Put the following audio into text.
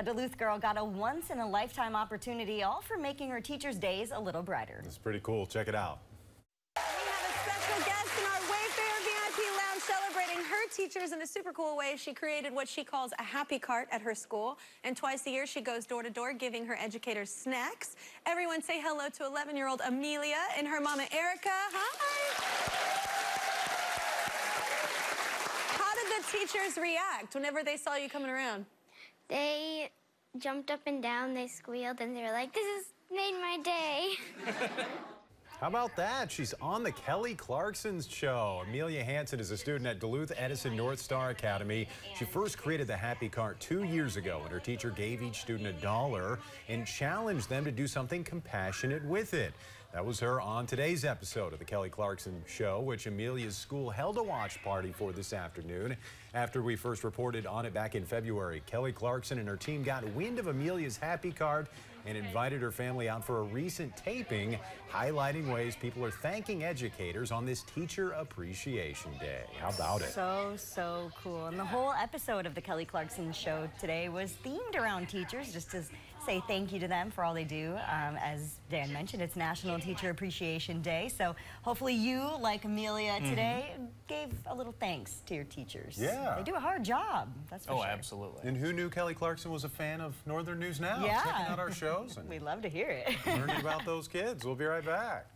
A Duluth girl got a once-in-a-lifetime opportunity, all for making her teacher's days a little brighter. It's pretty cool. Check it out. We have a special guest in our Wayfair VIP lounge celebrating her teachers in a super cool way. She created what she calls a happy cart at her school. And twice a year, she goes door to door giving her educators snacks. Everyone say hello to 11-year-old Amelia and her mama, Erica. Hi. How did the teachers react whenever they saw you coming around? They jumped up and down, they squealed, and they were like, this has made my day. How about that? She's on the Kelly Clarkson's show. Amelia Hanson is a student at Duluth Edison North Star Academy. She first created the Happy Cart two years ago, and her teacher gave each student a dollar and challenged them to do something compassionate with it. That was her on today's episode of the Kelly Clarkson Show, which Amelia's school held a watch party for this afternoon. After we first reported on it back in February, Kelly Clarkson and her team got wind of Amelia's Happy Cart and invited her family out for a recent taping highlighting ways people are thanking educators on this Teacher Appreciation Day. How about it? So, so cool. And the whole episode of the Kelly Clarkson Show today was themed around teachers, just to say thank you to them for all they do. Um, as Dan mentioned, it's National Teacher Appreciation Day. So hopefully you, like Amelia Mm-hmm. today, gave a little thanks to your teachers. Yeah. They do a hard job, that's for Oh, sure. absolutely. And who knew Kelly Clarkson was a fan of Northern News Now? Yeah. Checking out our shows and We'd love to hear it. learning about those kids. We'll be right back.